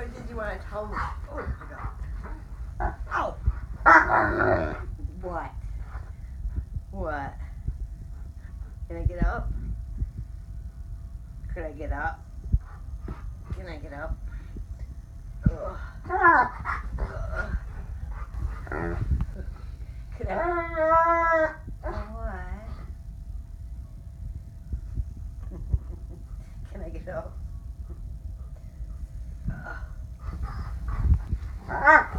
What did you want to tell me? Oh, my God. Oh. What? What? Can I get up? Could I get up? Can I get up? Could I? What? Can I get up? Ah!